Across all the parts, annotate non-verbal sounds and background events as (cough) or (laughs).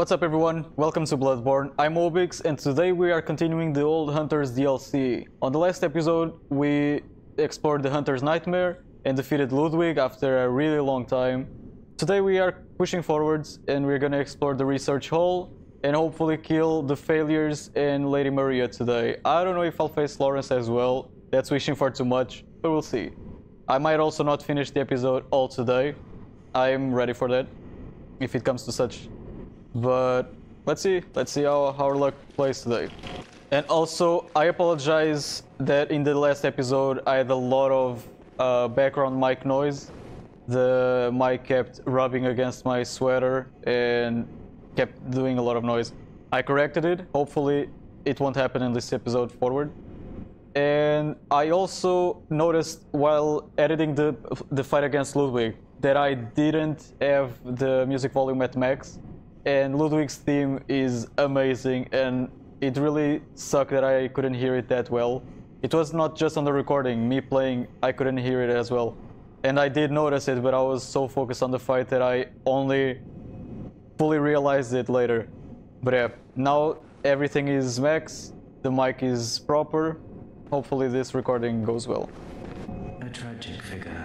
What's up everyone, welcome to Bloodborne, I'm Obiyx and today we are continuing the Old Hunters DLC. On the last episode we explored the Hunter's Nightmare and defeated Ludwig after a really long time. Today we are pushing forwards and we're gonna explore the Research Hall and hopefully kill the failures and Lady Maria today. I don't know if I'll face Lawrence as well, that's wishing for too much, but we'll see. I might also not finish the episode all today, I'm ready for that, if it comes to such but let's see, let's see how, how our luck plays today. And also, I apologize that in the last episode I had a lot of uh, background mic noise. The mic kept rubbing against my sweater and kept doing a lot of noise. I corrected it, hopefully it won't happen in this episode forward. And I also noticed while editing the, the fight against Ludwig that I didn't have the music volume at max and Ludwig's theme is amazing and it really sucked that I couldn't hear it that well. It was not just on the recording, me playing, I couldn't hear it as well. And I did notice it, but I was so focused on the fight that I only fully realized it later. But yeah, now everything is max, the mic is proper, hopefully this recording goes well. A tragic figure,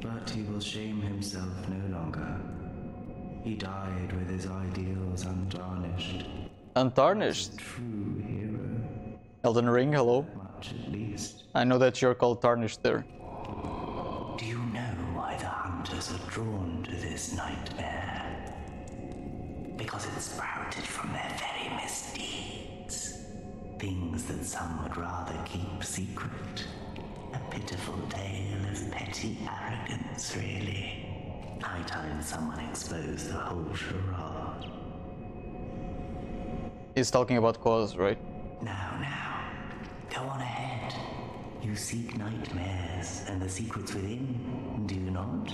but he will shame himself no. He died with his ideals untarnished. Untarnished? True hero. Elden Ring, hello. Much at least. I know that you're called Tarnished there. Do you know why the hunters are drawn to this nightmare? Because it sprouted from their very misdeeds. Things that some would rather keep secret. A pitiful tale of petty arrogance, really. High time someone exposed the whole charade. He's talking about Kos, right? Now, now, go on ahead. You seek nightmares and the secrets within, do you not?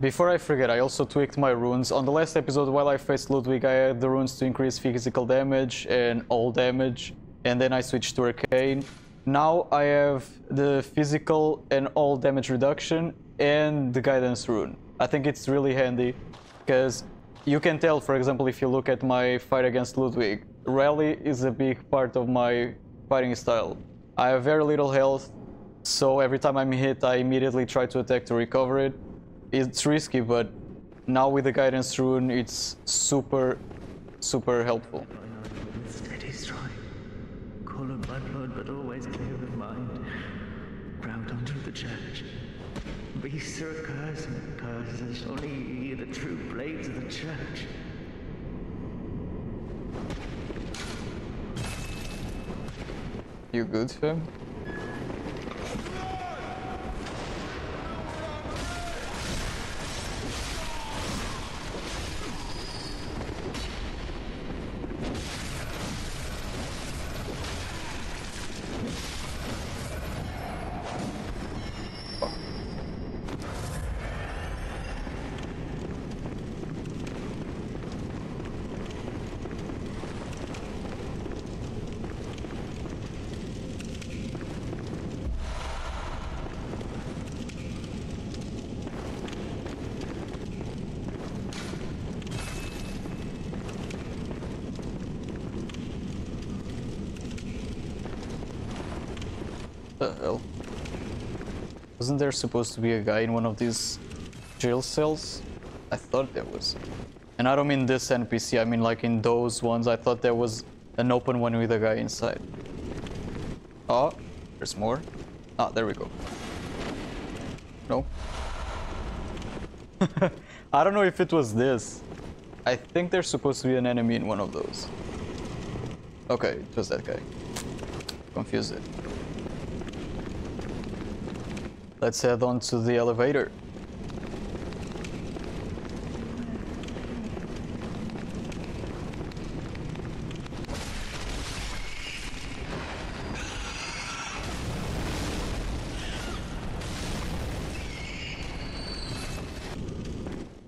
Before I forget, I also tweaked my runes. On the last episode, while I faced Ludwig, I had the runes to increase physical damage and all damage, and then I switched to Arcane. Now I have the physical and all damage reduction and the guidance rune. I think it's really handy because you can tell, for example, if you look at my fight against Ludwig, rally is a big part of my fighting style. I have very little health, so every time I'm hit, I immediately try to attack to recover it. It's risky, but now with the guidance rune, it's super, super helpful. Steady strike. Colored by blood, but always clear of mind. Ground under the church. A curse, and curses only ye, the true blades of the church. You good, fam? the hell? Wasn't there supposed to be a guy in one of these jail cells? I thought there was. And I don't mean this NPC, I mean like in those ones, I thought there was an open one with a guy inside. Oh, there's more. Ah, there we go. No. (laughs) I don't know if it was this. I think there's supposed to be an enemy in one of those. Okay, it was that guy. Confused it. Let's head on to the elevator.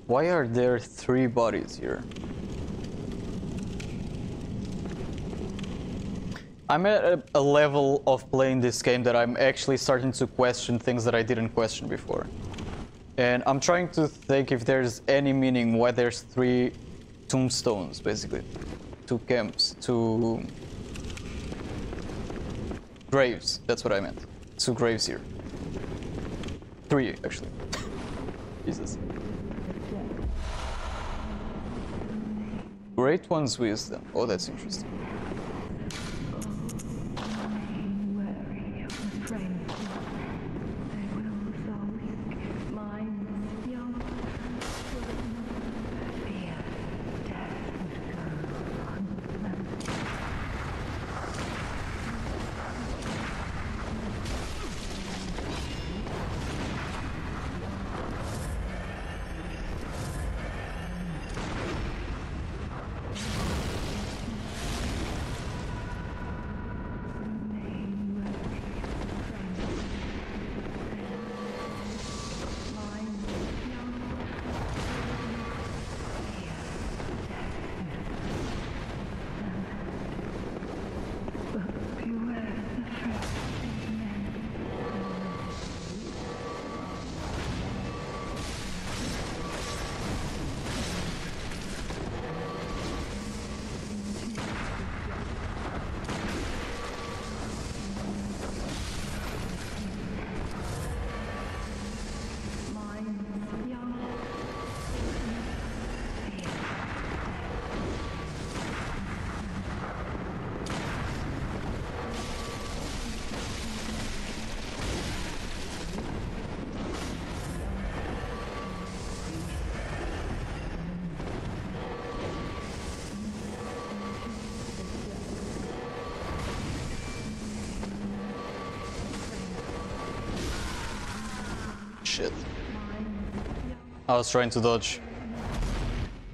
Why are there three bodies here? I'm at a, a, level of playing this game that I'm actually starting to question things that I didn't question before. And I'm trying to think if there's any meaning why there's three tombstones, basically. Two camps, two graves. That's what I meant. Two graves here. Three, actually. (laughs) Jesus. Great one's wisdom. Oh, that's interesting. I was trying to dodge.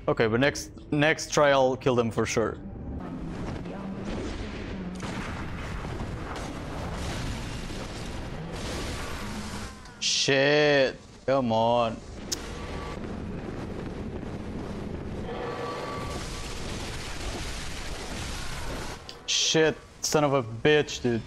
Okay, but next next try I'll kill them for sure. Shit. Come on. Shit, son of a bitch, dude.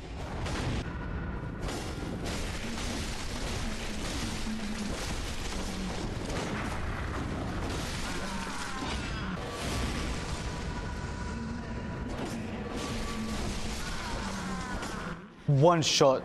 One shot.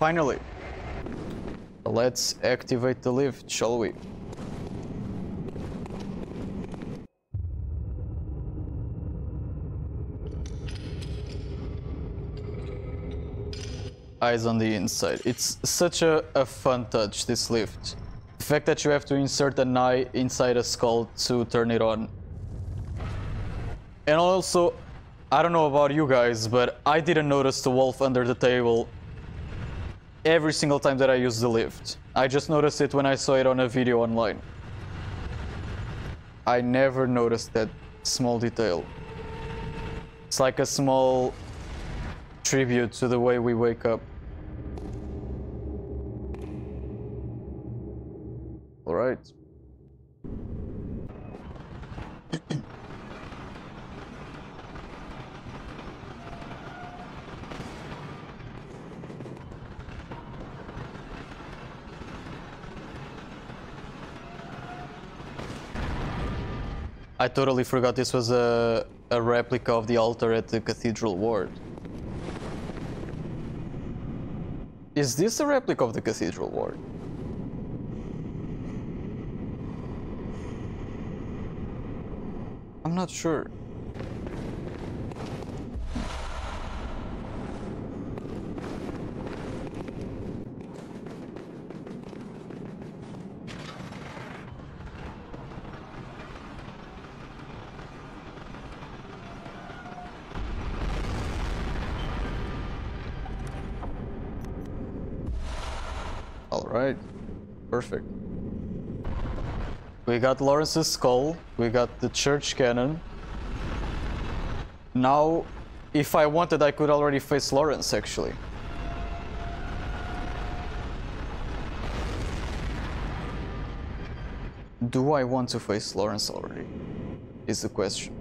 Finally. Let's activate the lift, shall we? Eyes on the inside. It's such a, a fun touch, this lift. The fact that you have to insert an eye inside a skull to turn it on. And also, I don't know about you guys, but I didn't notice the wolf under the table every single time that I use the lift. I just noticed it when I saw it on a video online. I never noticed that small detail. It's like a small tribute to the way we wake up. Alright. I totally forgot this was a, a replica of the altar at the cathedral ward. Is this a replica of the cathedral ward? I'm not sure. Alright, perfect. We got Lawrence's skull, we got the church cannon. Now, if I wanted, I could already face Lawrence actually. Do I want to face Lawrence already? Is the question.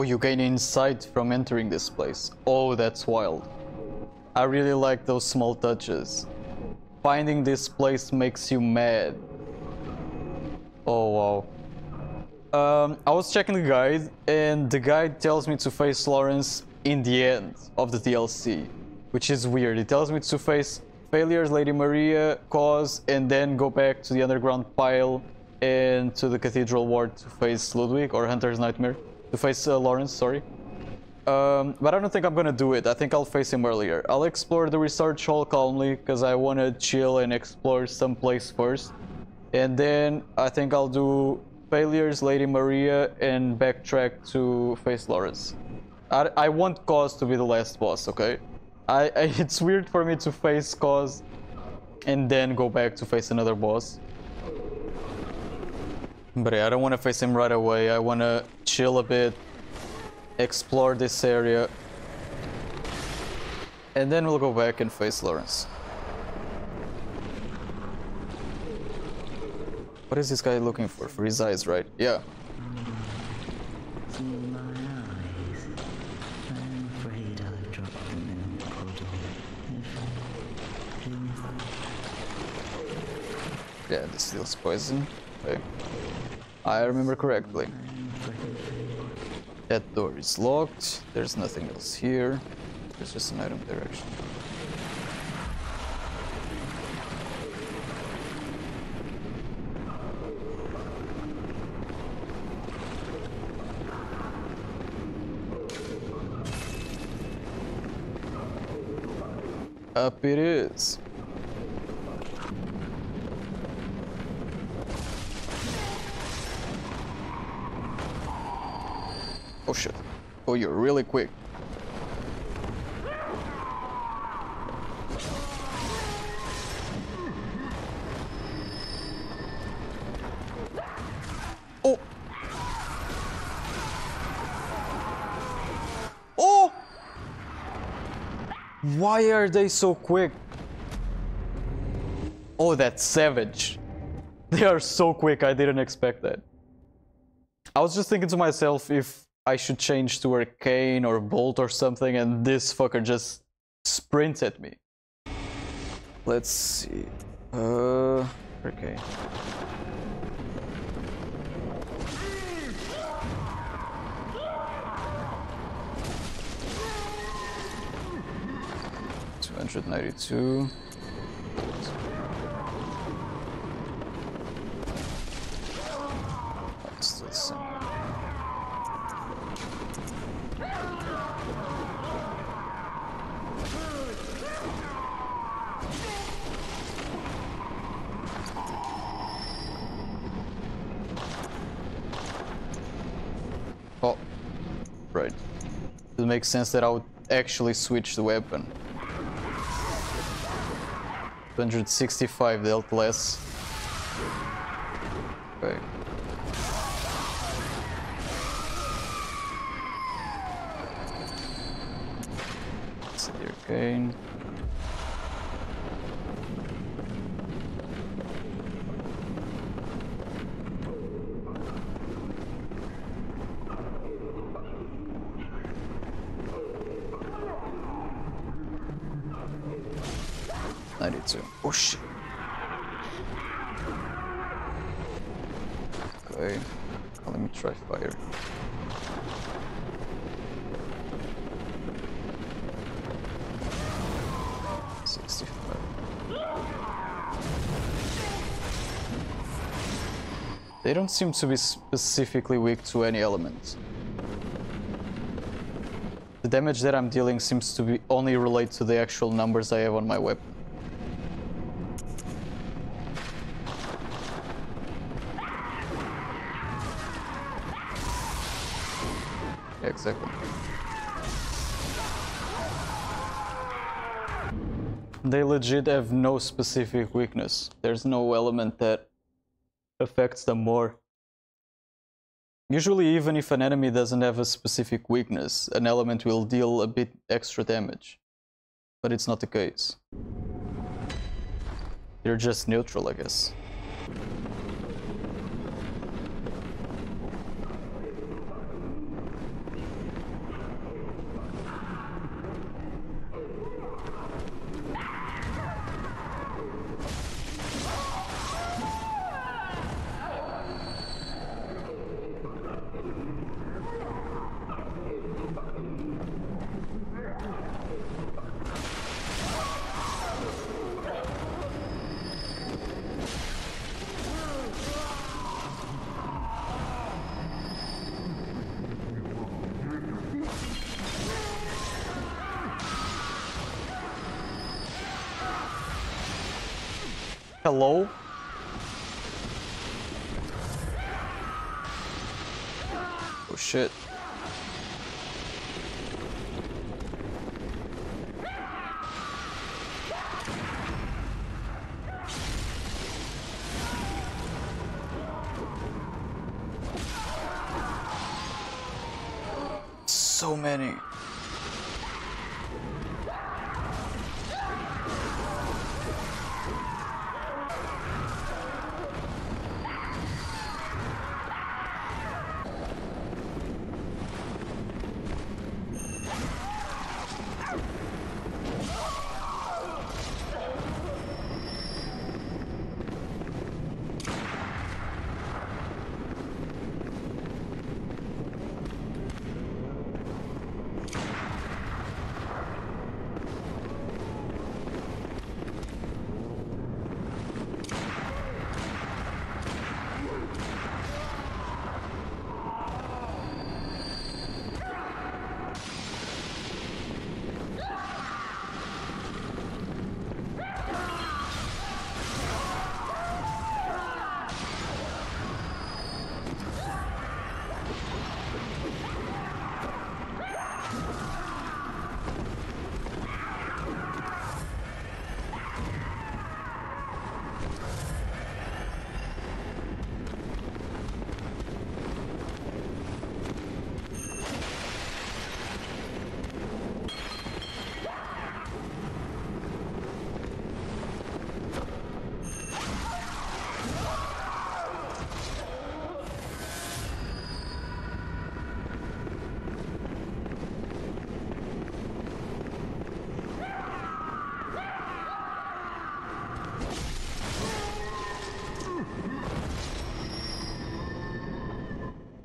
Oh, you gain insight from entering this place. Oh, that's wild. I really like those small touches. Finding this place makes you mad. Oh, wow. Um, I was checking the guide, and the guide tells me to face Lawrence in the end of the DLC, which is weird. It tells me to face Failures, Lady Maria, Kos, and then go back to the underground pile and to the Cathedral Ward to face Ludwig, or Hunter's Nightmare. To face uh, Lawrence, sorry. Um, but I don't think I'm gonna do it. I think I'll face him earlier. I'll explore the research hall calmly, because I want to chill and explore some place first. And then I think I'll do Failures, Lady Maria, and backtrack to face Lawrence. I, I want Kos to be the last boss, okay? I, I (laughs) It's weird for me to face Kos and then go back to face another boss. But yeah, I don't want to face him right away. I want to chill a bit, explore this area, and then we'll go back and face Lawrence. What is this guy looking for? For his eyes, right? Yeah. Yeah, this steals poison. Okay. I remember correctly. That door is locked. There's nothing else here. There's just an item direction. Up it is. Oh shit. Oh, you're really quick. Oh! Oh! Why are they so quick? Oh, that's savage. They are so quick, I didn't expect that. I was just thinking to myself if I should change to arcane or bolt or something and this fucker just sprints at me. Let's see. Uh, Okay. Two hundred ninety-two. It makes sense that I would actually switch the weapon. 265 dealt less. Seem to be specifically weak to any element. The damage that I'm dealing seems to be only relate to the actual numbers I have on my weapon. Exactly. They legit have no specific weakness. There's no element that affects them more. Usually, even if an enemy doesn't have a specific weakness, an element will deal a bit extra damage. But it's not the case. They're just neutral, I guess.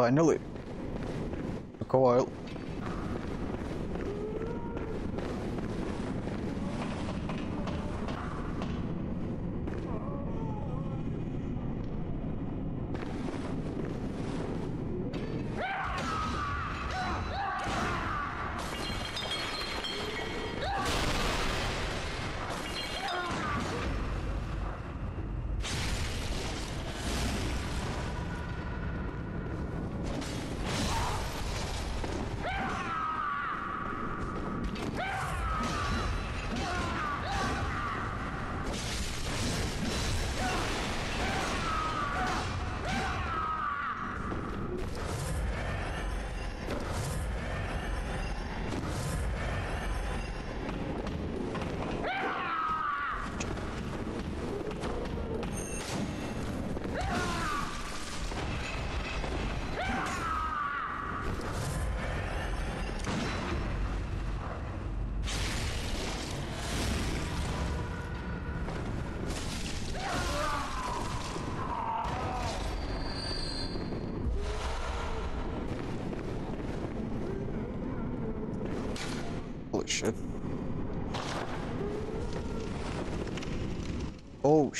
Finally. Took a while.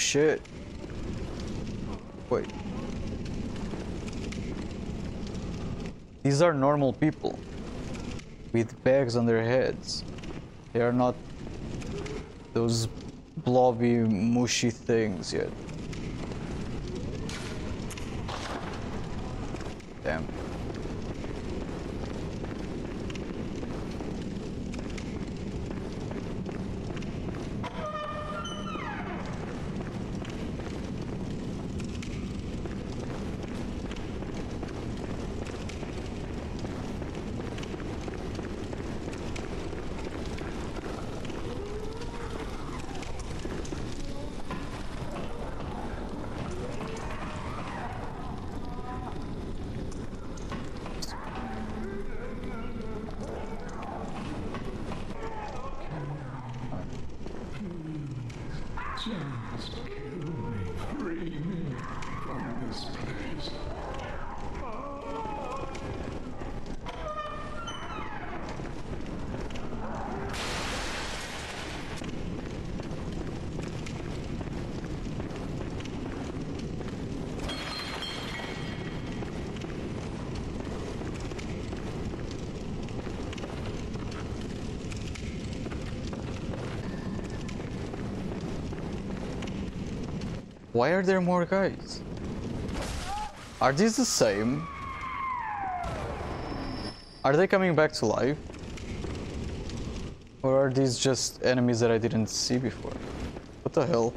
Shit. Wait. These are normal people with bags on their heads. They are not those blobby, mushy things yet. Damn. Just kill me, free me from this place. Why are there more guys? Are these the same? Are they coming back to life? Or are these just enemies that I didn't see before? What the hell?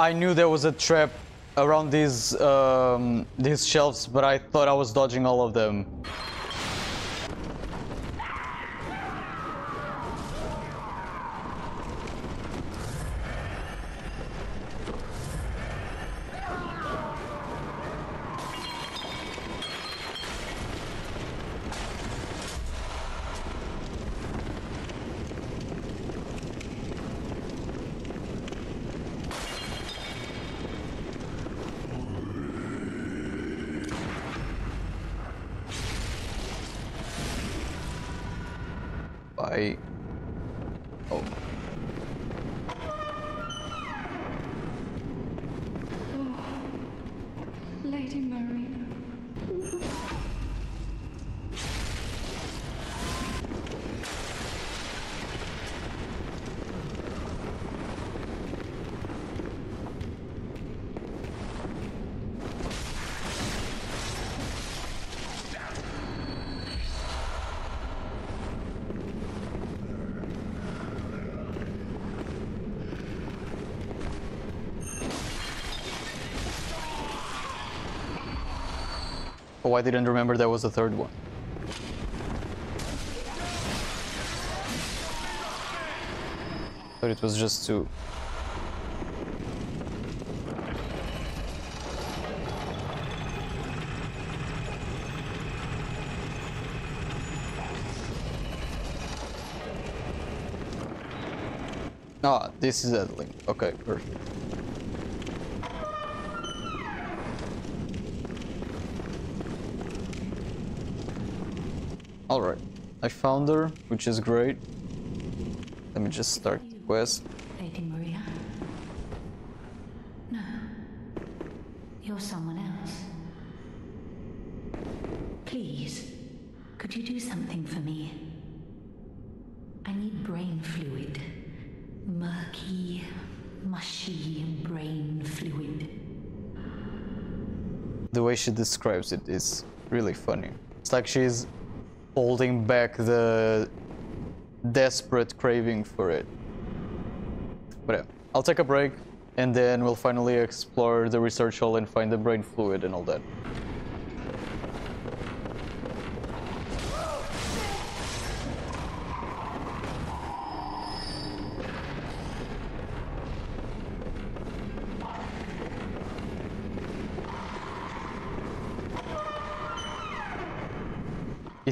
I knew there was a trap around these um, these shelves, but I thought I was dodging all of them. Oh, I didn't remember there was a third one. But it was just two. Ah, this is that link. Okay, perfect. Alright, I found her, which is great. Let me just start the quest. Lady Maria? No. You're someone else. Please, could you do something for me? I need brain fluid. Murky, mushy brain fluid. The way she describes it is really funny. It's like she's holding back the desperate craving for it. But yeah, I'll take a break and then we'll finally explore the research hall and find the brain fluid and all that.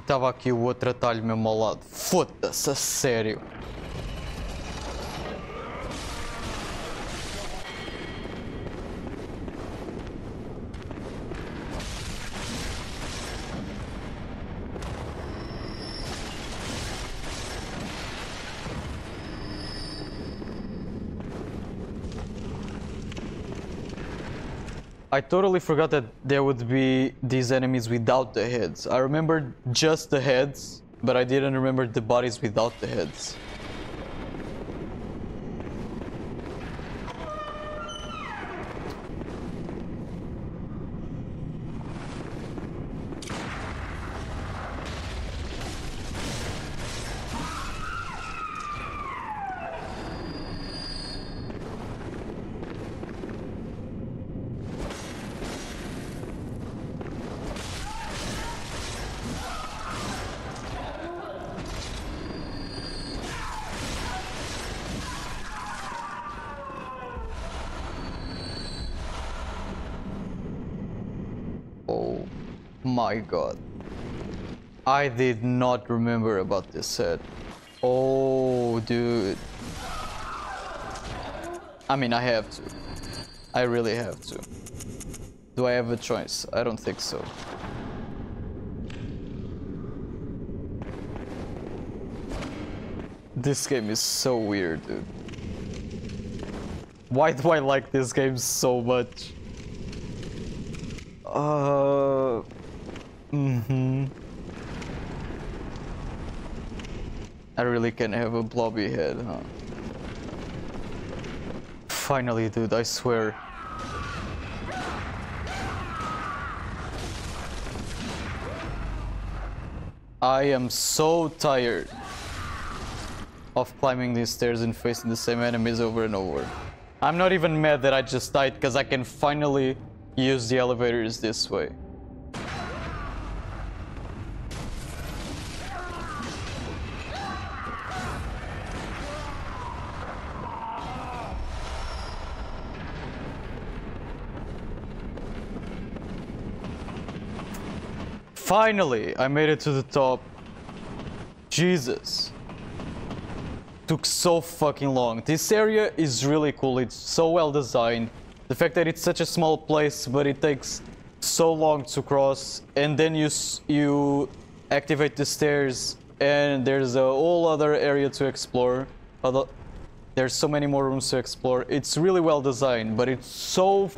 Estava aqui o outro atalho mesmo ao lado. Foda-se, a sério. I totally forgot that there would be these enemies without the heads. I remembered just the heads, but I didn't remember the bodies without the heads. God. I did not remember about this set. Oh, dude. I mean, I have to. I really have to. Do I have a choice? I don't think so. This game is so weird, dude. Why do I like this game so much? Uh. Hmm. I really can have a blobby head, huh? Finally, dude, I swear. I am so tired of climbing these stairs and facing the same enemies over and over. I'm not even mad that I just died because I can finally use the elevators this way. Finally, I made it to the top. Jesus. Took so fucking long. This area is really cool. It's so well designed. The fact that it's such a small place, but it takes so long to cross, and then you you activate the stairs, and there's a whole other area to explore. Although there's so many more rooms to explore. It's really well designed, but it's so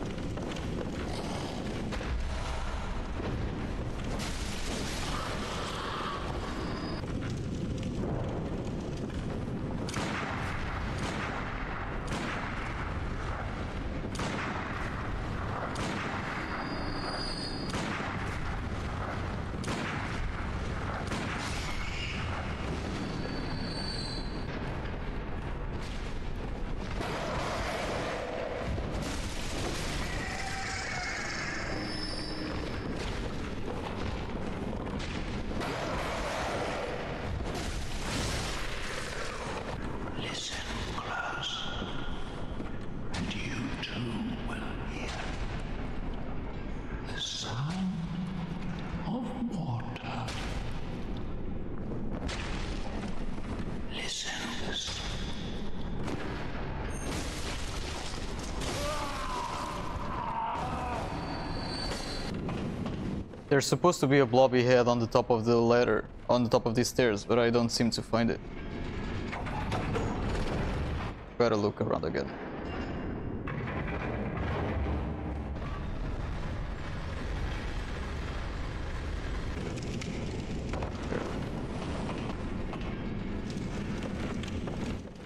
There's supposed to be a blobby head on the top of the ladder, on the top of these stairs, but I don't seem to find it. Gotta look around again.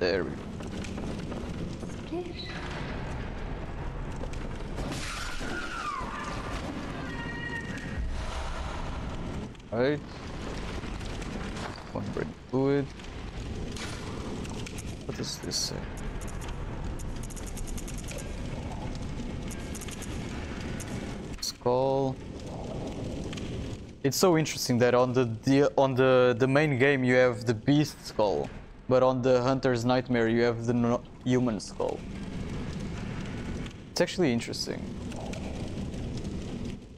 There we go. Splish. Right. One brain fluid. What does this say? Skull. It's so interesting that on the, the on the the main game you have the beast skull, but on the hunter's nightmare you have the no human skull. It's actually interesting.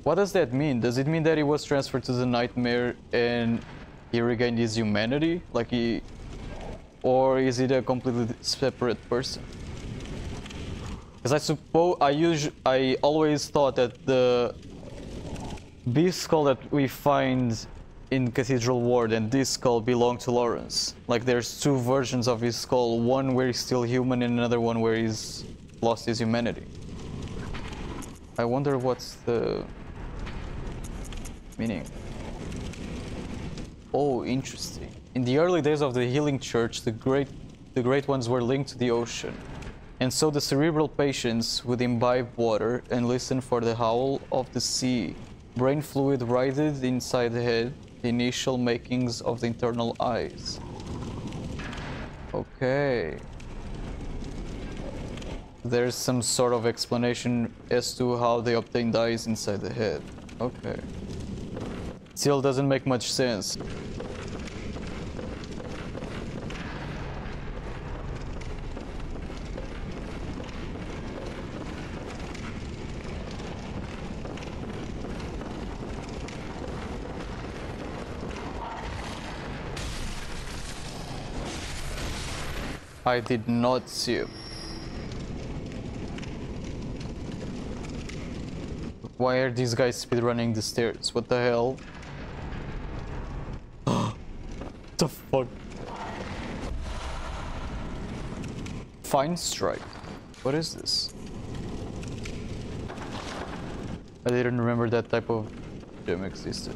What does that mean? Does it mean that he was transferred to the nightmare and he regained his humanity? Like he. Or is it a completely separate person? Because I suppose. I, us- I always thought that the beast skull that we find in Cathedral Ward and this skull belong to Lawrence. Like there's two versions of his skull, one where he's still human and another one where he's lost his humanity. I wonder what's the meaning. Oh, interesting. In the early days of the healing church, the great the great ones were linked to the ocean. And so the cerebral patients would imbibe water and listen for the howl of the sea. Brain fluid rises inside the head, the initial makings of the internal eyes. Okay. There's some sort of explanation as to how they obtained eyes inside the head. Okay. Still doesn't make much sense. I did not see him. Why are these guys speedrunning the stairs? What the hell? (gasps) the fuck? Fine strike. What is this? I didn't remember that type of gem existed.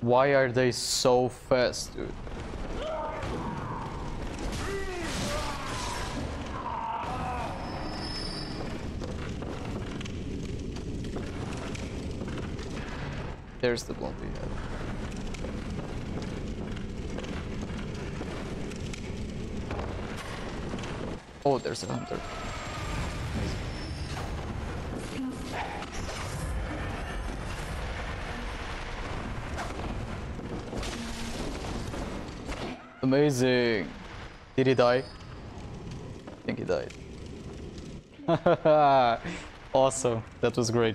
Why are they so fast, dude? There's the blondie head. Oh, there's a hunter. Amazing. Did he die? I think he died. (laughs) awesome. That was great.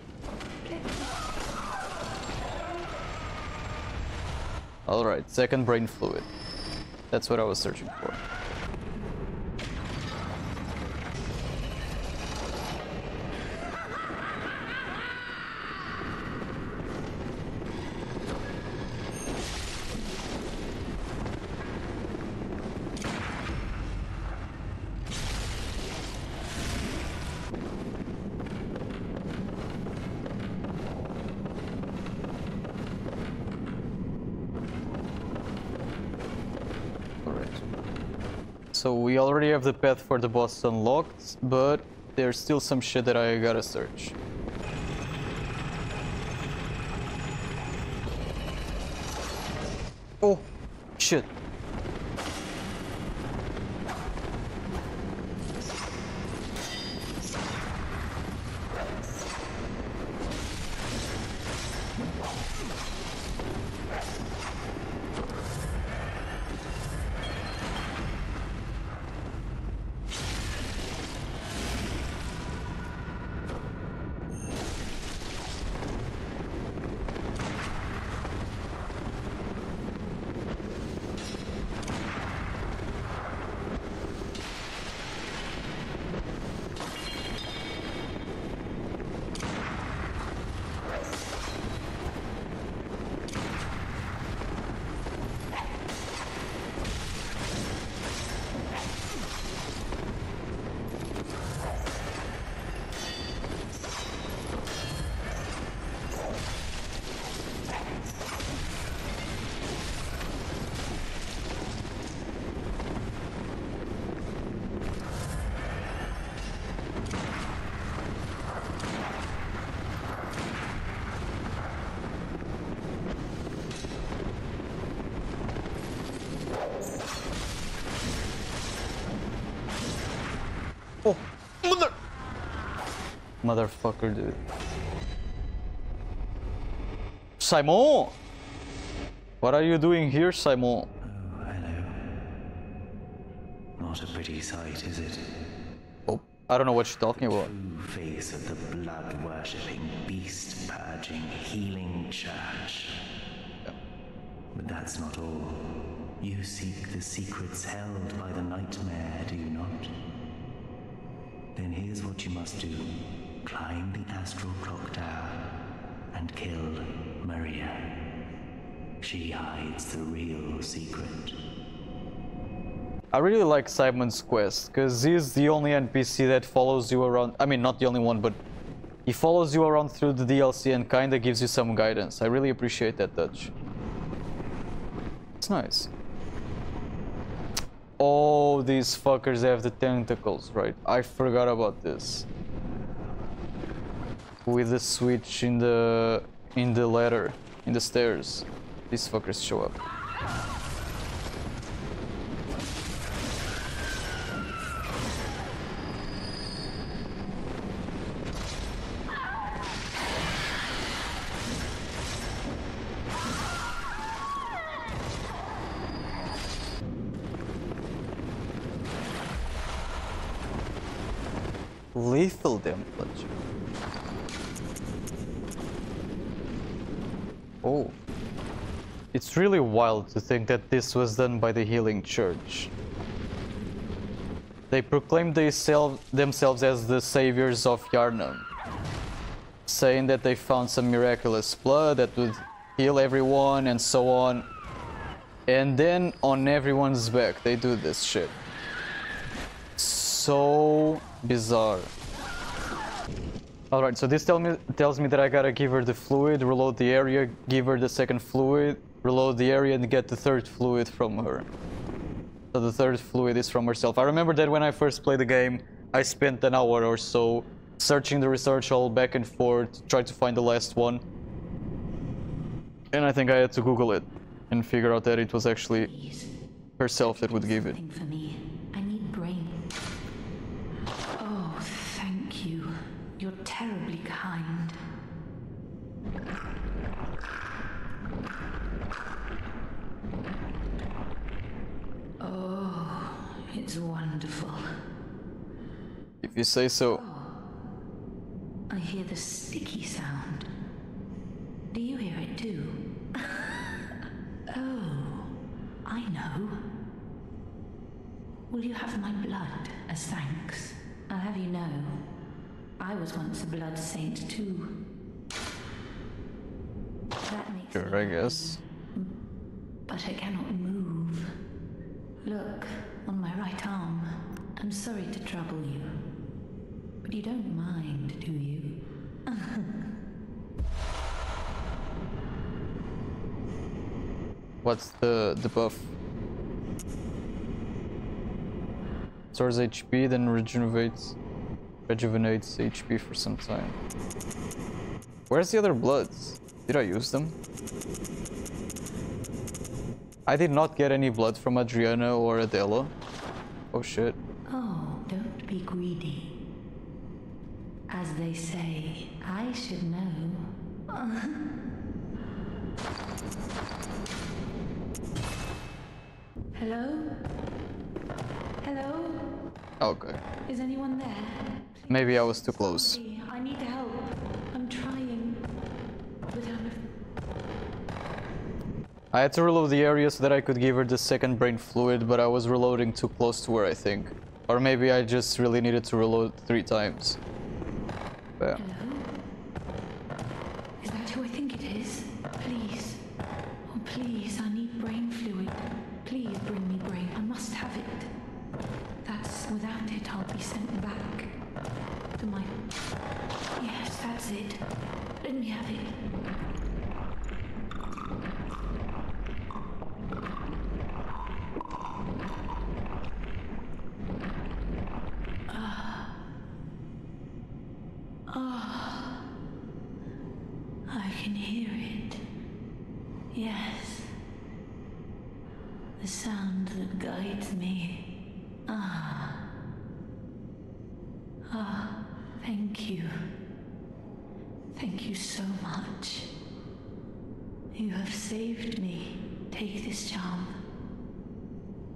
Alright, second brain fluid. That's what I was searching for. So we already have the path for the boss unlocked, but there's still some shit that I gotta search. Motherfucker, dude. Simon! What are you doing here, Simon? Oh, hello. Not a pretty sight, is it? Oh, I don't know what you're talking about. True face of the blood worshipping, beast purging, healing church. But that's not all. You seek the secrets held by the nightmare, do you not? Then here's what you must do the astral clock tower and kill Maria. She hides the real secret. I really like Simon's quest, because he's the only NPC that follows you around. I mean, not the only one, but he follows you around through the DLC and kinda gives you some guidance. I really appreciate that touch. It's nice. Oh, these fuckers have the tentacles, right? I forgot about this. With the switch in the in the ladder, in the stairs, these fuckers show up. Lethal damage. Oh. It's really wild to think that this was done by the Healing Church. They proclaimed themselves as the saviors of Yharnam, saying that they found some miraculous blood that would heal everyone and so on. And then on everyone's back, they do this shit. So bizarre. Alright, so this tell me, tells me that I gotta give her the fluid, reload the area, give her the second fluid, reload the area and get the third fluid from her. So the third fluid is from herself. I remember that when I first played the game, I spent an hour or so searching the research hall back and forth, trying to find the last one. And I think I had to Google it and figure out that it was actually herself that would give it. something for me. I need brain. Oh, thank you. You're terribly kind. Oh, it's wonderful. If you say so. Oh, I hear the sticky sound. Do you hear it too? (laughs) oh, I know. Will you have my blood as thanks? I'll have you know, I was once a blood saint too. That makes Sure, I guess. but I cannot move. Look, on my right arm. I'm sorry to trouble you. But you don't mind, do you? (laughs) What's the, the buff? Stores HP, then regenerates, rejuvenates HP for some time. Where's the other bloods? Did I use them? I did not get any blood from Arianna or Adella. Oh shit. Oh, don't be greedy. As they say, I should know. (laughs) Hello? Hello? Okay. Is anyone there? Maybe I was too close. I need help. I'm trying. But I'm I had to reload the area so that I could give her the second brain fluid, but I was reloading too close to her, I think. Or maybe I just really needed to reload three times. But, Yeah. Is that who I think it is? Please. Oh, please, I need brain fluid. Please bring me brain. I must have it. That's without it, I'll be sent back to my. Yes, that's it. Let me have it. I can hear it. Yes. The sound that guides me. Ah. Ah, Thank you. Thank you so much. You have saved me. Take this charm.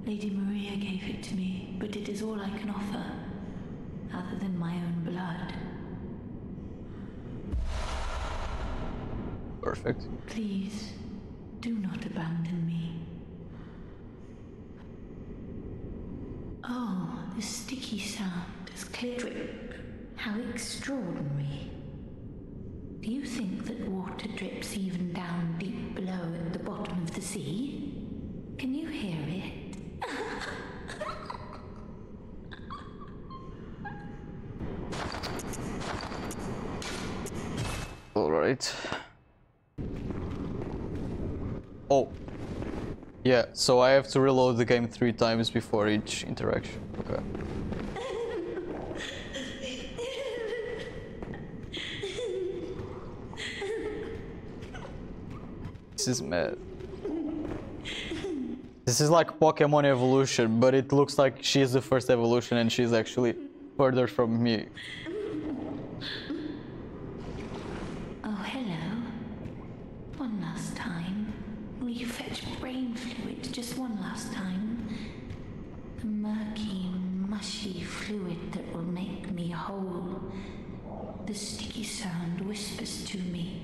Lady Maria gave it to me, but it is all I can offer, other than my own blood. Perfect. Please, do not abandon me. Oh, the sticky sound is clear. Drip. How extraordinary. Do you think that water drips even down deep below at the bottom of the sea? Can you hear it? Alright. Oh. Yeah, so I have to reload the game three times before each interaction. Okay. This is mad. This is like Pokemon evolution, but it looks like she's the first evolution and she's actually further from me. Oh, hello. One last time. Will you fetch brain fluid just one last time? The murky, mushy fluid that will make me whole. The sticky sound whispers to me.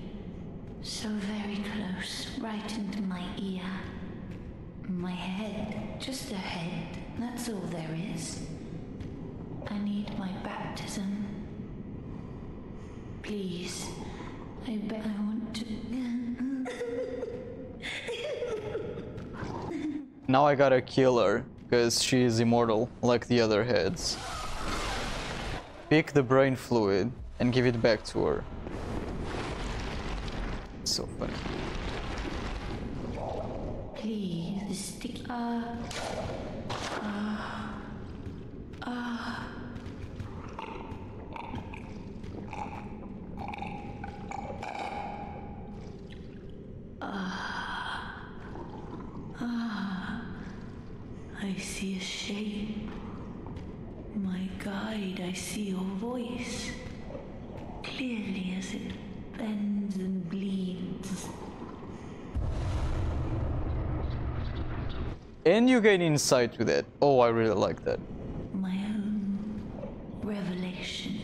So very close, right into my ear. My head, just a head, that's all there is. I need my baptism. Please, I bet I want to. Now I gotta kill her, because she is immortal, like the other heads. Pick the brain fluid and give it back to her. So funny. Please, the sticky. Uh. Uh. Uh. I see a shape. My guide, I see your voice. Clearly as it bends and bleeds. And you gain insight with it. Oh, I really like that. My own revelation.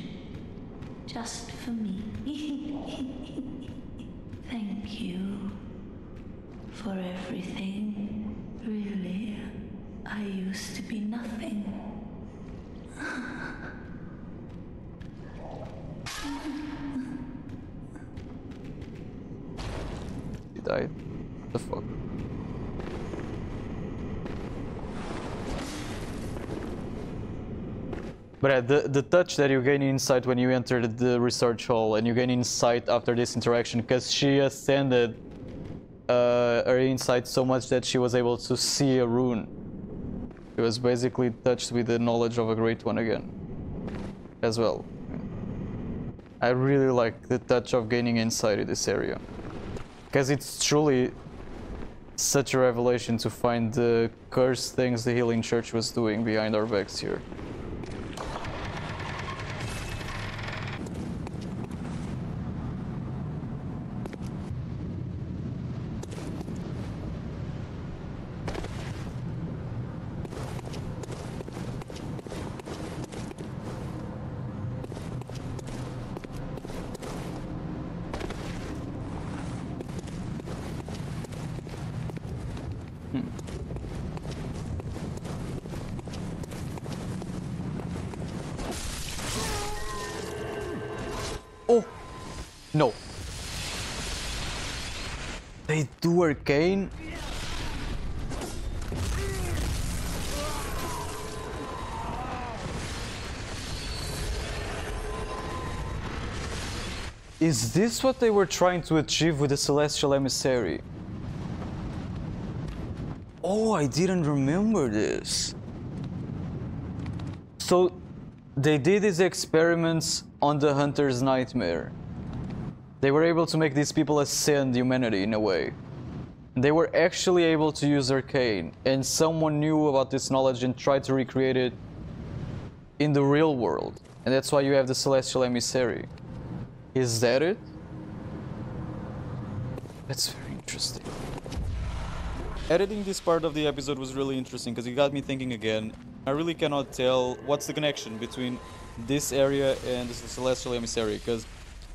Just for me. (laughs) Thank you for everything. Really, I used to be nothing. (laughs) The fuck? But yeah, the, the touch that you gain insight when you enter the research hall and you gain insight after this interaction because she ascended uh, her insight so much that she was able to see a rune. She was basically touched with the knowledge of a great one again. As well. I really like the touch of gaining insight in this area. Because it's truly such a revelation to find the cursed things the Healing Church was doing behind our backs here. Oh! No. Arcane? Is this what they were trying to achieve with the Celestial Emissary? Oh, I didn't remember this. So, they did these experiments on the Hunter's Nightmare. They were able to make these people ascend humanity in a way. They were actually able to use arcane, and someone knew about this knowledge and tried to recreate it in the real world. And that's why you have the Celestial Emissary. Is that it? That's very interesting. Editing this part of the episode was really interesting because it got me thinking again. I really cannot tell what's the connection between this area and the Celestial Emissary because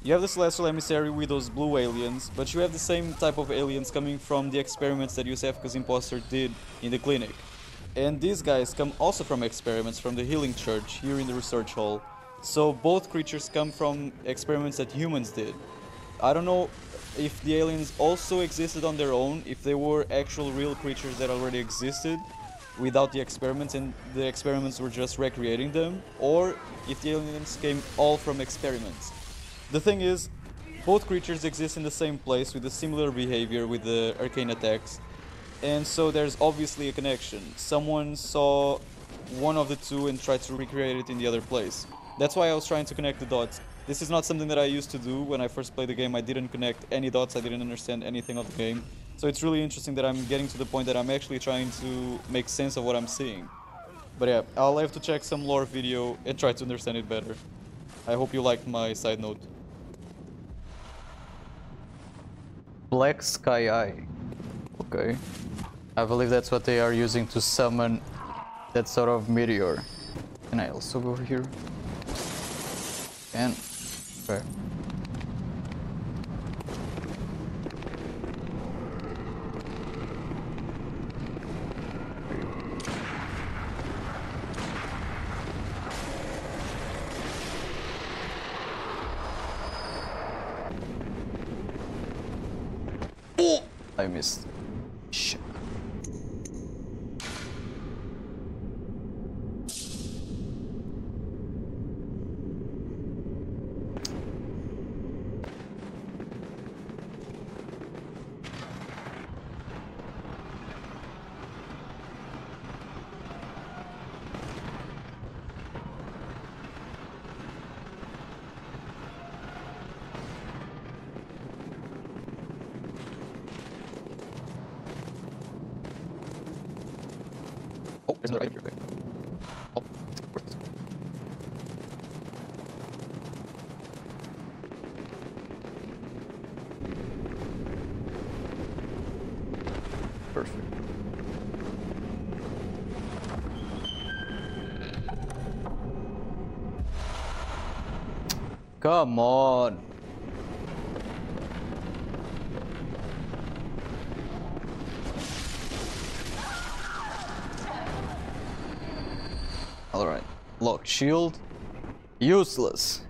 you have the Celestial Emissary with those blue aliens, but you have the same type of aliens coming from the experiments that Iosefka's imposter did in the clinic. And these guys come also from experiments from the Healing Church here in the research hall. So both creatures come from experiments that humans did. I don't know if the aliens also existed on their own, if they were actual real creatures that already existed without the experiments and the experiments were just recreating them, or if the aliens came all from experiments. The thing is, both creatures exist in the same place with a similar behavior with the arcane attacks, and so there's obviously a connection. Someone saw one of the two and tried to recreate it in the other place. That's why I was trying to connect the dots. This is not something that I used to do when I first played the game. I didn't connect any dots, I didn't understand anything of the game. So it's really interesting that I'm getting to the point that I'm actually trying to make sense of what I'm seeing. But yeah, I'll have to check some lore video and try to understand it better. I hope you liked my side note. Blacksky Eye. Okay. I believe that's what they are using to summon that sort of meteor. Can I also go here? And... Okay. I missed. Shit. Oh, there's another item here. Okay. Oh, where's this? Perfect. Come on. Alright. Loch Shield. Useless.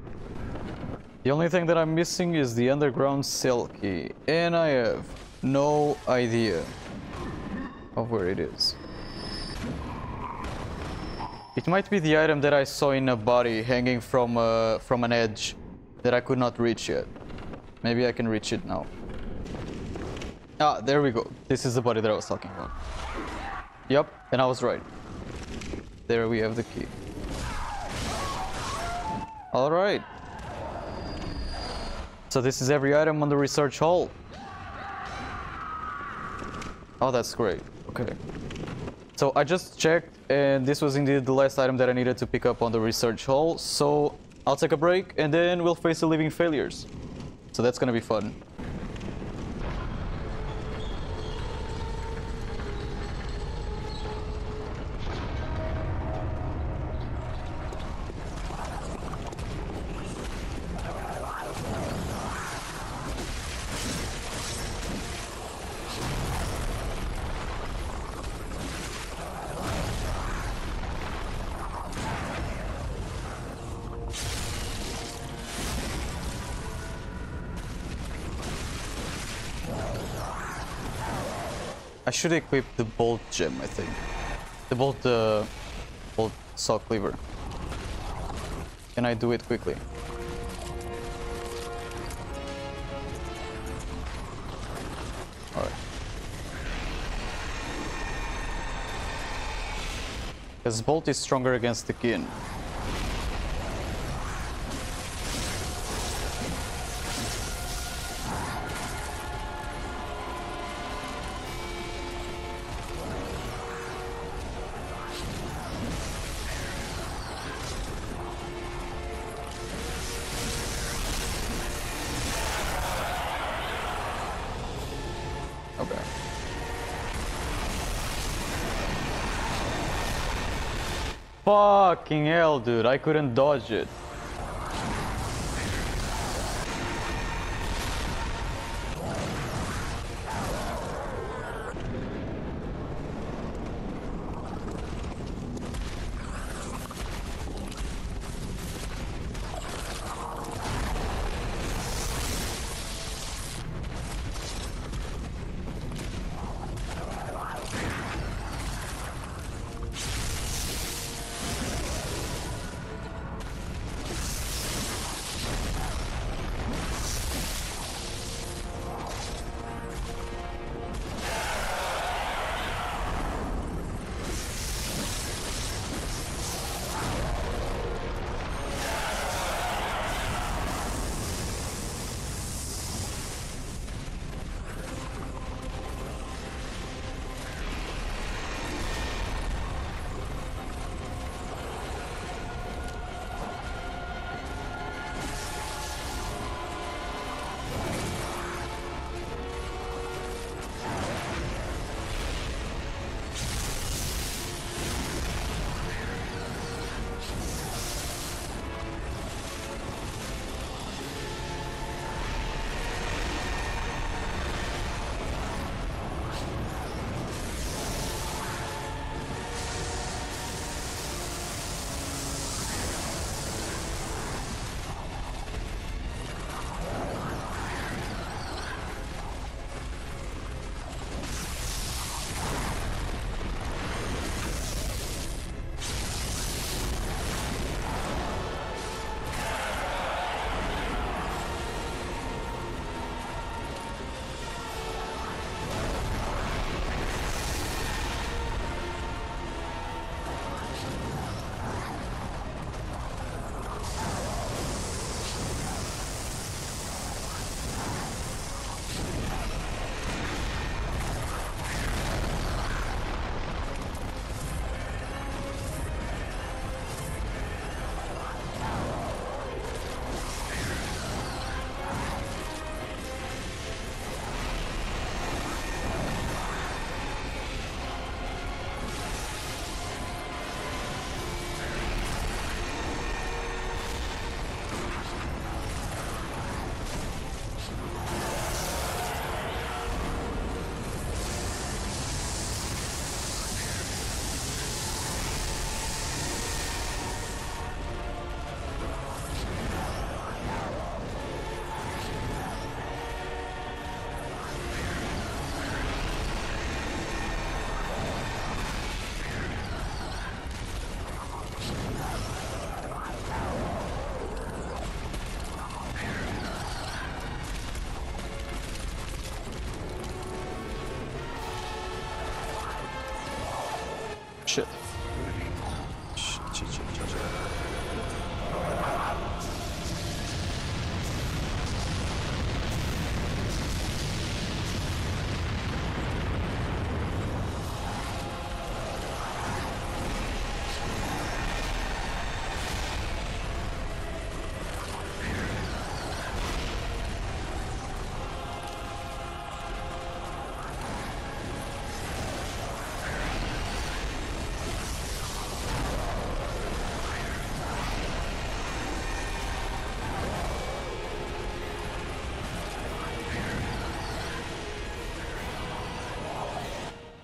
The only thing that I'm missing is the underground cell key. And I have no idea of where it is. It might be the item that I saw in a body hanging from, uh, from an edge that I could not reach yet. Maybe I can reach it now. Ah, there we go. This is the body that I was talking about. Yep, and I was right. There we have the key. Alright. So this is every item on the research hall. Oh, that's great. Okay. So I just checked and this was indeed the last item that I needed to pick up on the research hall. So I'll take a break and then we'll face the living failures. So that's gonna be fun. I should equip the bolt gem, I think. The bolt, uh, bolt saw cleaver. Can I do it quickly? Alright. Because bolt is stronger against the kin. Fucking hell, dude. I couldn't dodge it.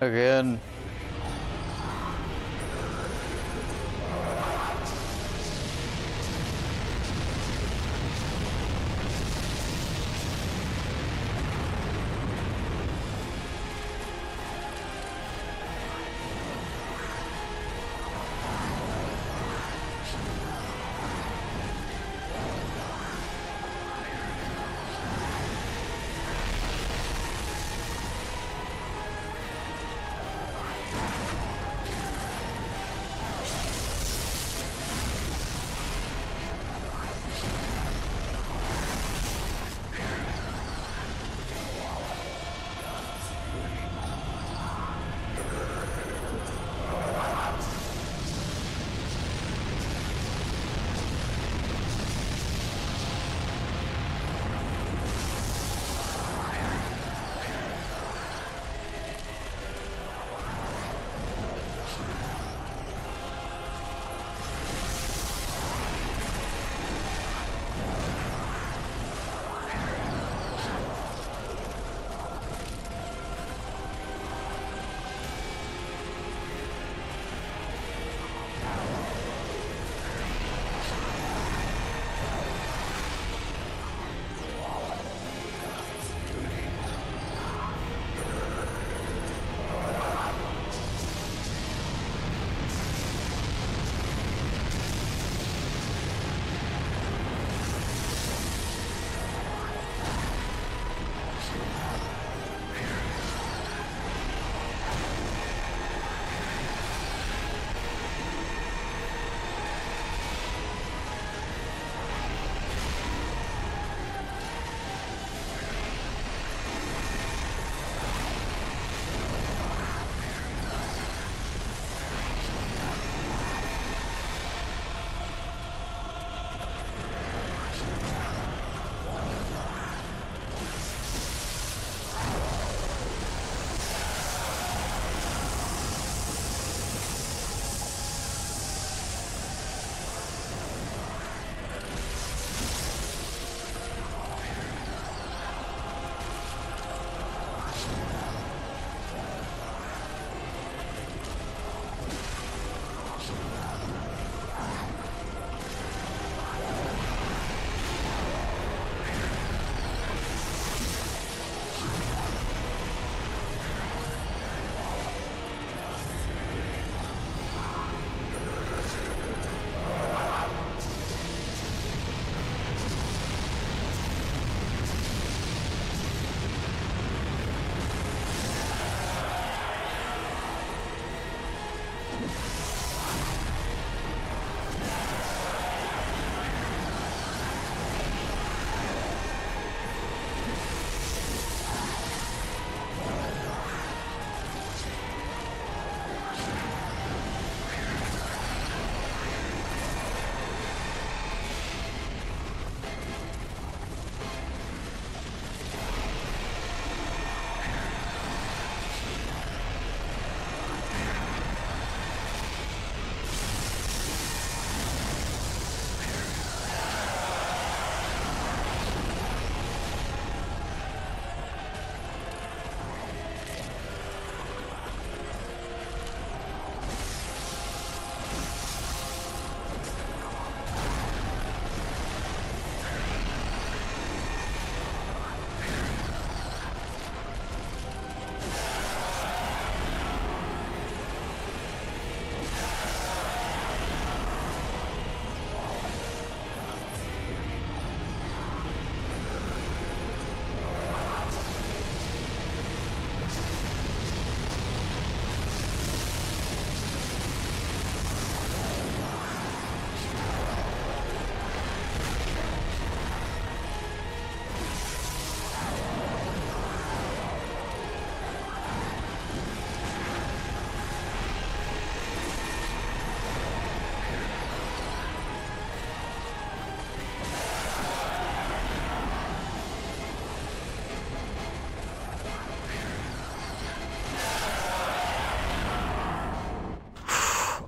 Again.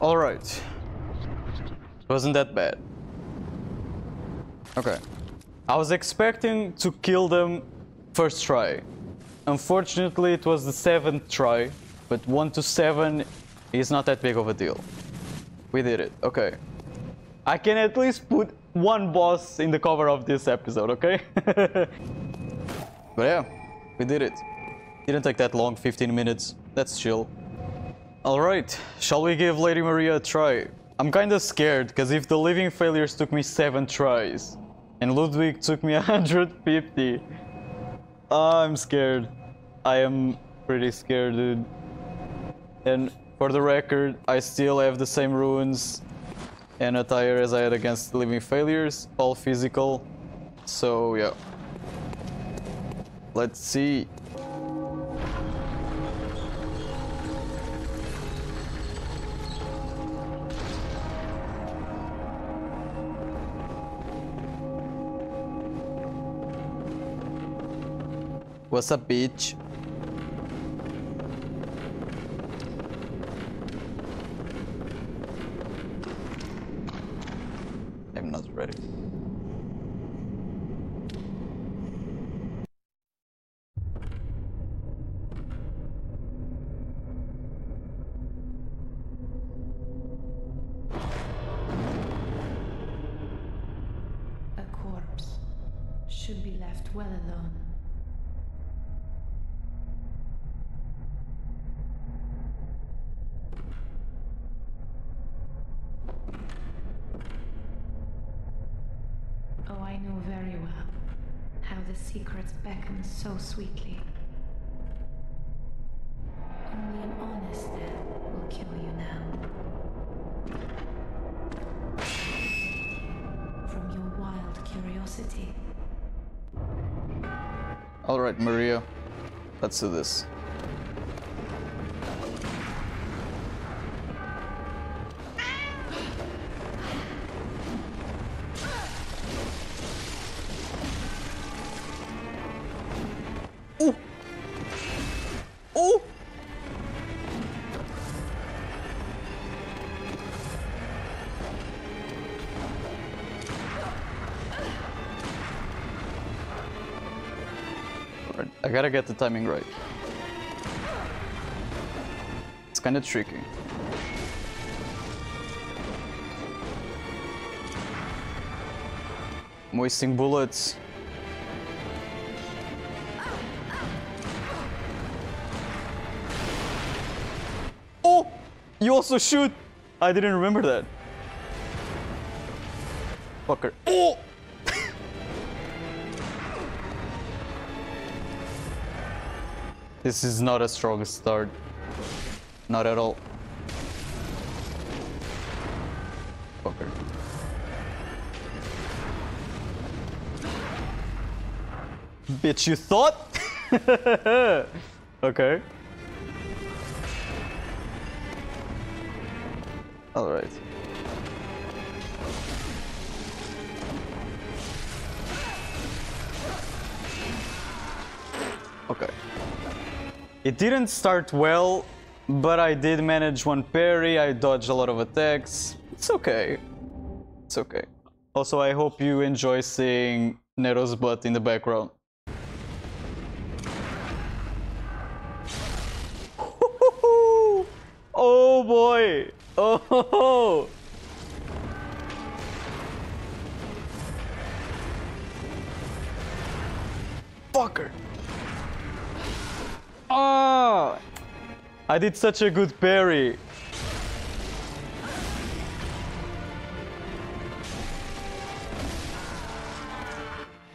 Alright. Wasn't that bad. Okay. I was expecting to kill them first try. Unfortunately, it was the seventh try, but 1 to 7 is not that big of a deal. We did it, okay. I can at least put one boss in the cover of this episode, okay? (laughs) but yeah, we did it. Didn't take that long, 15 minutes. That's chill. Alright, shall we give Lady Maria a try? I'm kinda scared, because if the Living Failures took me 7 tries, and Ludwig took me (laughs) 150, I'm scared. I am pretty scared, dude. And for the record, I still have the same runes and attire as I had against Living Failures, all physical. So yeah. Let's see. What's up, bitch? So sweetly. Only an honest death will kill you now. From your wild curiosity. Alright, Maria. Let's do this. Gotta get the timing right. It's kinda tricky. I'm wasting bullets. Oh! You also shoot! I didn't remember that. Fucker. This is not a strong start. Not at all. Fucker. Bitch, you thought? (laughs) okay. Alright. It didn't start well, but I did manage one parry, I dodged a lot of attacks. It's okay. It's okay. Also, I hope you enjoy seeing Nero's butt in the background. (laughs) Oh boy! Oh! Fucker! Ah! I did such a good parry.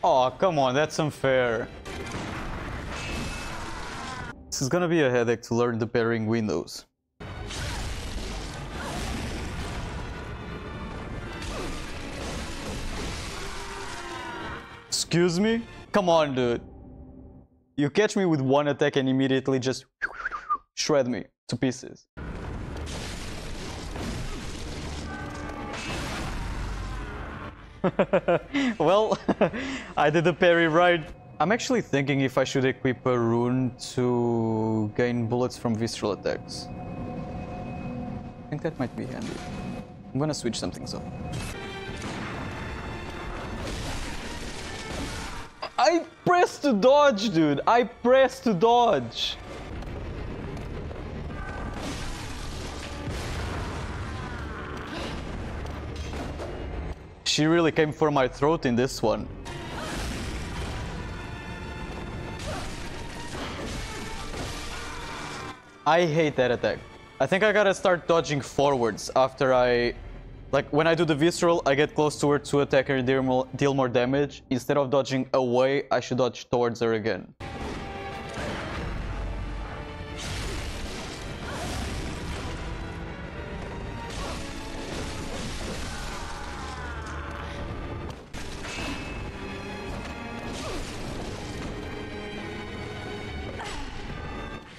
Oh, come on, that's unfair. This is gonna be a headache to learn the parrying windows. Excuse me? Come on, dude. You catch me with one attack and immediately just shred me to pieces. (laughs) well, (laughs) I did the parry right. I'm actually thinking if I should equip a rune to gain bullets from visceral attacks. I think that might be handy. I'm gonna switch some things up. I pressed to dodge, dude. I pressed to dodge. She really came for my throat in this one. I hate that attack. I think I gotta start dodging forwards after I... Like, when I do the Visceral, I get close to her to attack her and deal more, deal more damage. Instead of dodging away, I should dodge towards her again.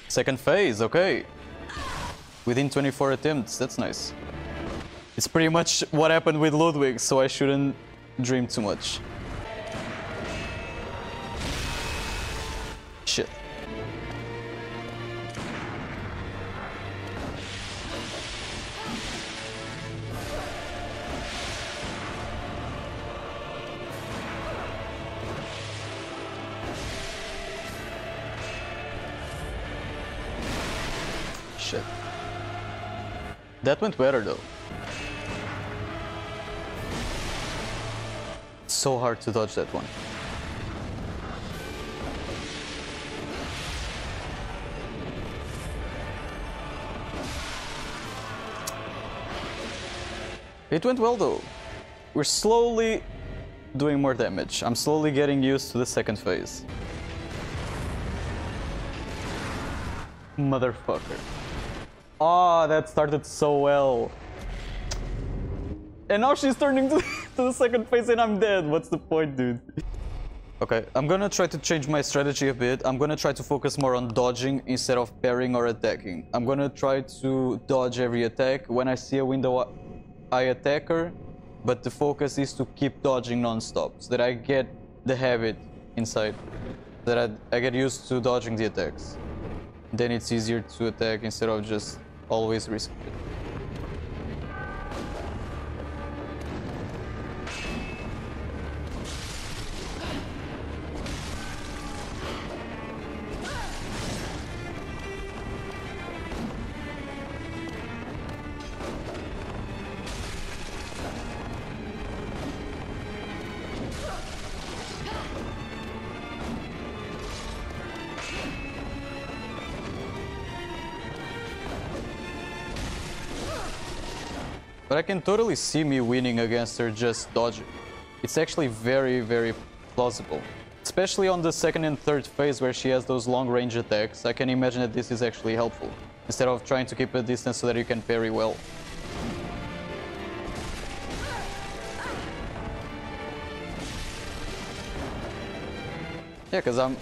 Second phase, okay. Within 24 attempts, that's nice. It's pretty much what happened with Ludwig, so I shouldn't dream too much. Shit. Shit. That went better though. So hard to dodge that one. It went well though. We're slowly doing more damage. I'm slowly getting used to the second phase. Motherfucker. Ah, that started so well. And now she's turning to, (laughs) (laughs) to the second phase and I'm dead. What's the point, dude? Okay, I'm gonna try to change my strategy a bit. I'm gonna try to focus more on dodging instead of parrying or attacking. I'm gonna try to dodge every attack. When I see a window, I attack her. But the focus is to keep dodging non-stop so that I get the habit inside. That I, I get used to dodging the attacks. Then it's easier to attack instead of just always risking it. I can totally see me winning against her just dodging. It's actually very, very plausible. Especially on the second and third phase where she has those long range attacks, I can imagine that this is actually helpful. Instead of trying to keep a distance so that you can parry well. Yeah, because I'm...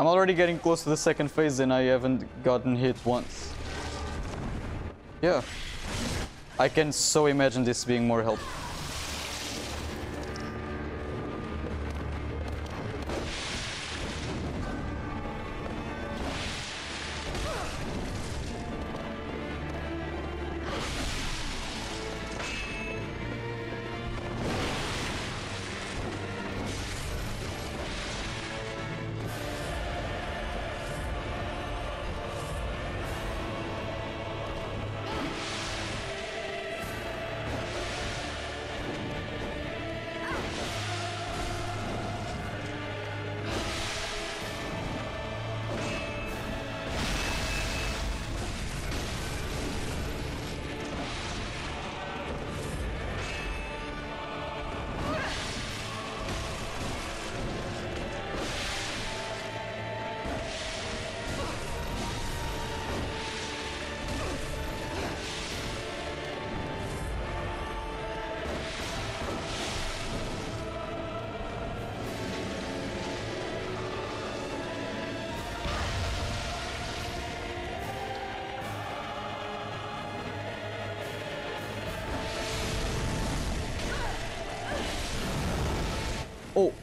I'm already getting close to the second phase and I haven't gotten hit once. Yeah. I can so imagine this being more helpful.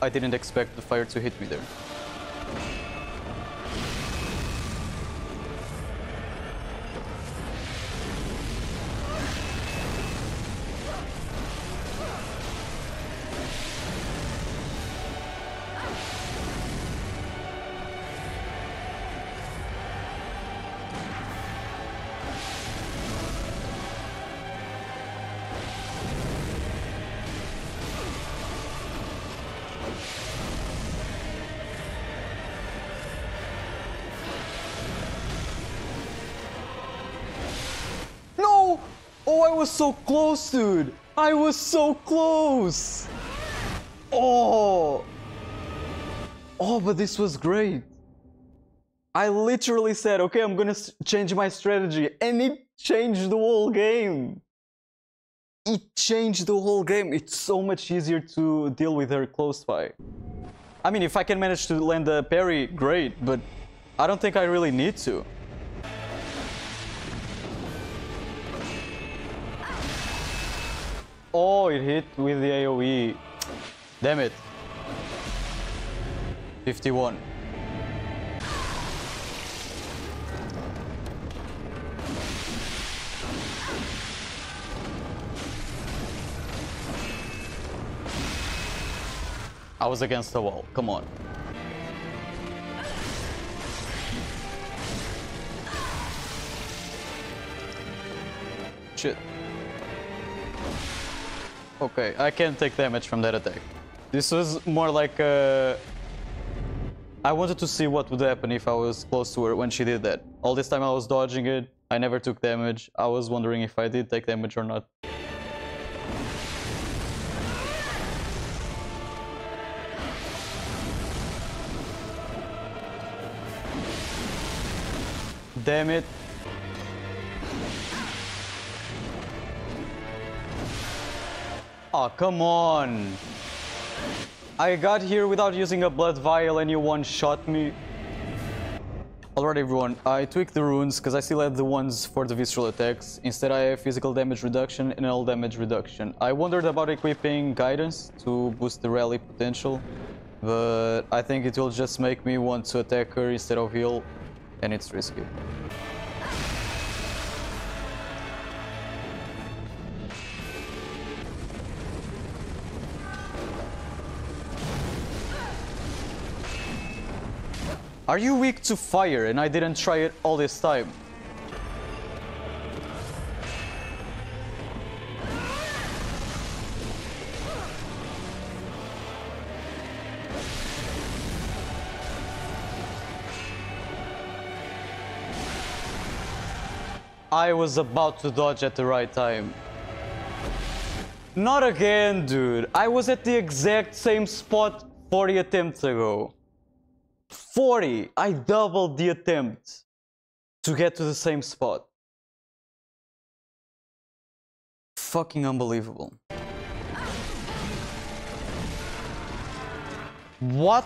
I didn't expect the fire to hit me there. Was so close, dude. I was so close. Oh. Oh, but this was great. I literally said, okay, I'm gonna change my strategy, and it changed the whole game. It changed the whole game. It's so much easier to deal with her close by. I mean, if I can manage to land a parry, great, but I don't think I really need to. Oh, it hit with the AoE. Damn it. 51. I was against the wall. Come on. Shit. Okay, I can't take damage from that attack. This was more like uh, I wanted to see what would happen if I was close to her when she did that. All this time I was dodging it. I never took damage. I was wondering if I did take damage or not. Damn it. Oh, come on. I got here without using a blood vial and you one-shot me. Alright everyone, I tweaked the runes because I still had the ones for the visceral attacks. Instead I have physical damage reduction and all damage reduction. I wondered about equipping guidance to boost the rally potential, but I think it will just make me want to attack her instead of heal, and it's risky. Are you weak to fire and I didn't try it all this time? I was about to dodge at the right time. Not again, dude. I was at the exact same spot 40 attempts ago. 40! I doubled the attempt to get to the same spot. Fucking unbelievable. What?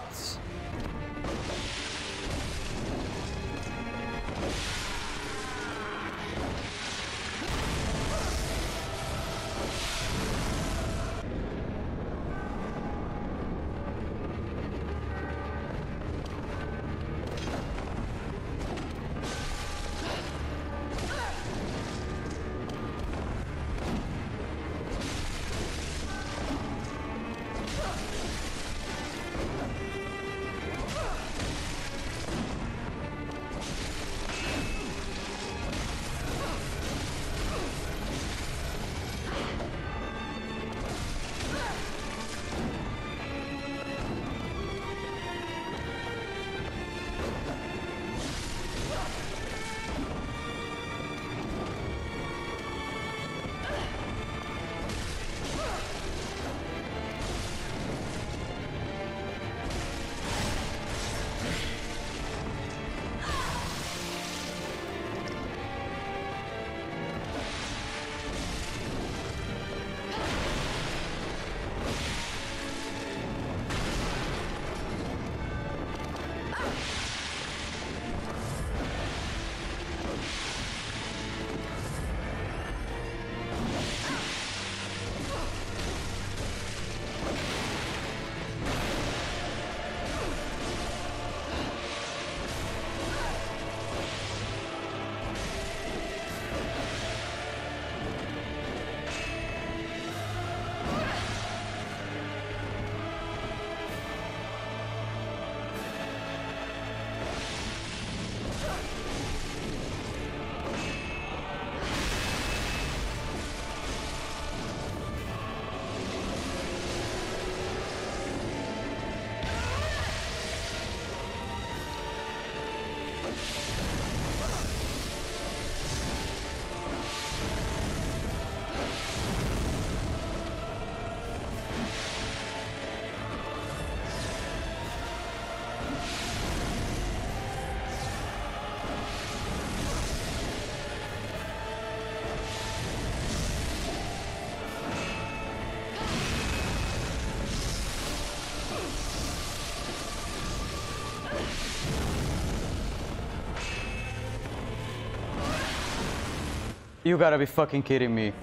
You gotta be fucking kidding me.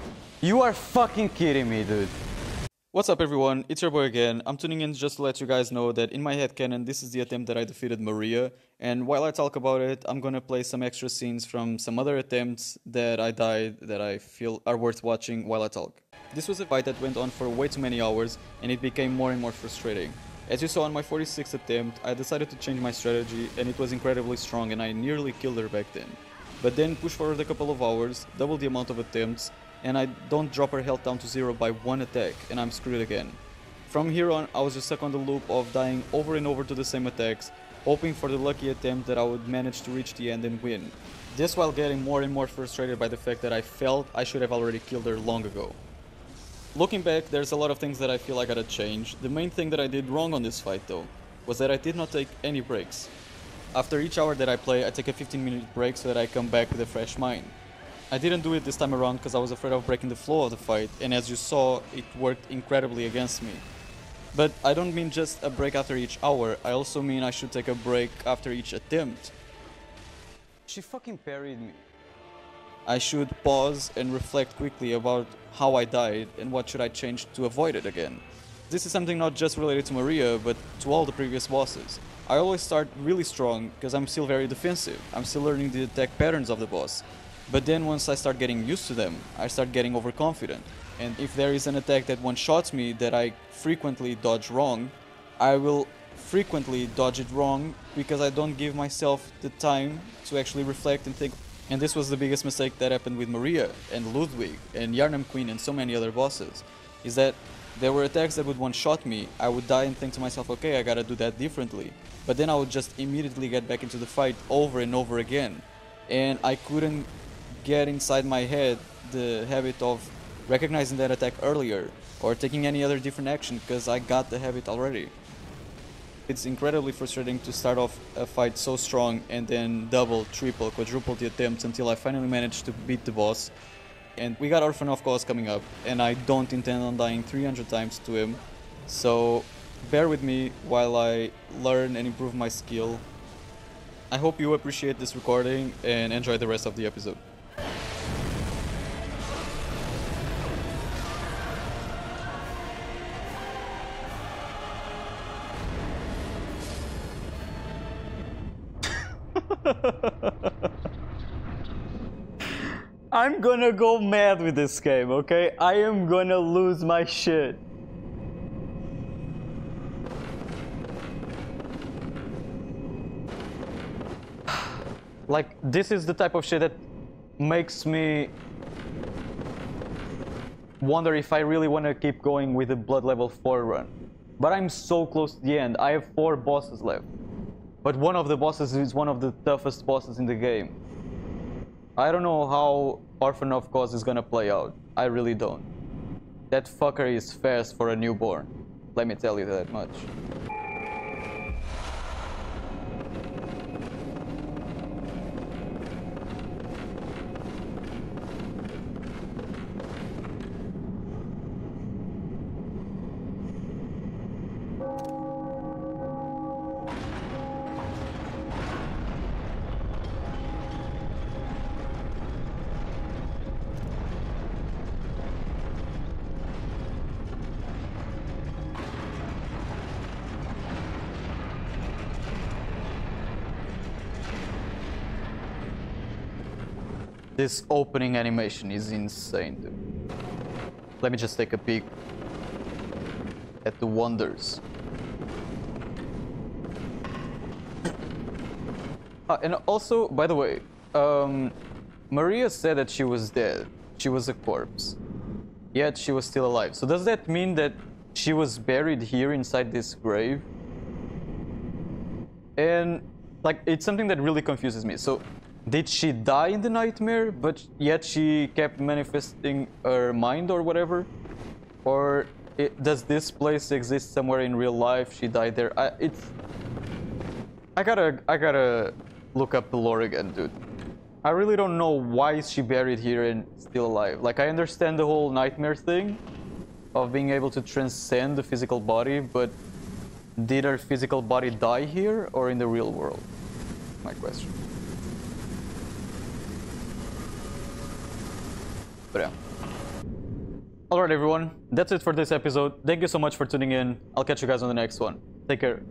You are fucking kidding me, dude. What's up everyone, it's your boy again. I'm tuning in just to let you guys know that in my head canon this is the attempt that I defeated Maria and while I talk about it I'm gonna play some extra scenes from some other attempts that I died that I feel are worth watching while I talk. This was a fight that went on for way too many hours and it became more and more frustrating. As you saw on my 46th attempt, I decided to change my strategy and it was incredibly strong and I nearly killed her back then. But then push forward a couple of hours, double the amount of attempts, and I don't drop her health down to zero by one attack and I'm screwed again. From here on I was just stuck on the loop of dying over and over to the same attacks, hoping for the lucky attempt that I would manage to reach the end and win. This while getting more and more frustrated by the fact that I felt I should have already killed her long ago. Looking back, there's a lot of things that I feel I gotta change. The main thing that I did wrong on this fight though, was that I did not take any breaks. After each hour that I play, I take a 15 minute break so that I come back with a fresh mind. I didn't do it this time around because I was afraid of breaking the flow of the fight, and as you saw, it worked incredibly against me. But I don't mean just a break after each hour, I also mean I should take a break after each attempt. She fucking parried me. I should pause and reflect quickly about how I died and what should I change to avoid it again. This is something not just related to Maria, but to all the previous bosses. I always start really strong because I'm still very defensive. I'm still learning the attack patterns of the boss. But then once I start getting used to them, I start getting overconfident. And if there is an attack that one-shots me that I frequently dodge wrong, I will frequently dodge it wrong because I don't give myself the time to actually reflect and think. And this was the biggest mistake that happened with Maria and Ludwig and Yharnam Queen and so many other bosses, is that there were attacks that would one-shot me, I would die and think to myself, okay, I gotta do that differently. But then I would just immediately get back into the fight over and over again. And I couldn't get inside my head the habit of recognizing that attack earlier or taking any other different action because I got the habit already. It's incredibly frustrating to start off a fight so strong and then double, triple, quadruple the attempts until I finally managed to beat the boss. And we got Orphan of Kos coming up and I don't intend on dying 300 times to him. So bear with me while I learn and improve my skill. I hope you appreciate this recording and enjoy the rest of the episode. I'm gonna go mad with this game, okay? I am gonna lose my shit. Like, this is the type of shit that makes me wonder if I really want to keep going with the blood level 4 run. But I'm so close to the end. I have 4 bosses left. But one of the bosses is one of the toughest bosses in the game. I don't know how Orphan of Kos is gonna play out. I really don't. That fucker is fast for a newborn. Let me tell you that much. This opening animation is insane, dude. Let me just take a peek at the wonders. (clears throat) Ah, and also, by the way, um, Maria said that she was dead. She was a corpse. Yet she was still alive. So does that mean that she was buried here inside this grave? And like it's something that really confuses me. So did she die in the nightmare, but yet she kept manifesting her mind or whatever? Or it, does this place exist somewhere in real life? She died there. I, it's. I gotta, I gotta look up the lore again, dude. I really don't know why is she buried here and still alive. Like I understand the whole nightmare thing of being able to transcend the physical body, but did her physical body die here or in the real world? My question. Alright everyone, that's it for this episode. Thank you so much for tuning in. I'll catch you guys on the next one. Take care.